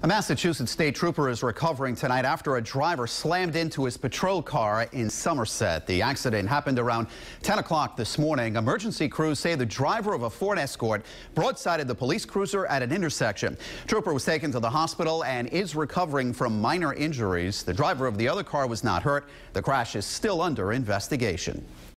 A Massachusetts state trooper is recovering tonight after a driver slammed into his patrol car in Somerset. The accident happened around 10 o'clock this morning. Emergency crews say the driver of a Ford Escort broadsided the police cruiser at an intersection. Trooper was taken to the hospital and is recovering from minor injuries. The driver of the other car was not hurt. The crash is still under investigation.